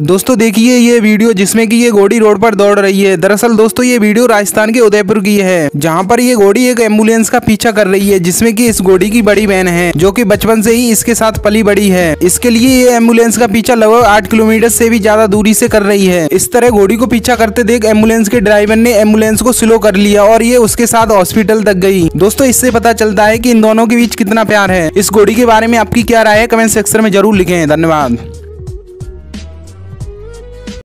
दोस्तों देखिए ये वीडियो जिसमें कि ये घोड़ी रोड पर दौड़ रही है। दरअसल दोस्तों ये वीडियो राजस्थान के उदयपुर की है, जहाँ पर ये घोड़ी एक एंबुलेंस का पीछा कर रही है, जिसमें कि इस घोड़ी की बड़ी बहन है, जो कि बचपन से ही इसके साथ पली बड़ी है। इसके लिए ये एंबुलेंस का पीछा लगभग आठ किलोमीटर से भी ज़्यादा दूरी से कर रही है। इस तरह घोड़ी को पीछा करते देख एंबुलेंस के ड्राइवर ने एंबुलेंस को स्लो कर लिया और ये उसके साथ हॉस्पिटल तक गई। दोस्तों इससे पता चलता है की इन दोनों के बीच कितना प्यार है। इस घोड़ी के बारे में आपकी क्या राय है, कमेंट सेक्शन में ज़रूर लिखे। धन्यवाद।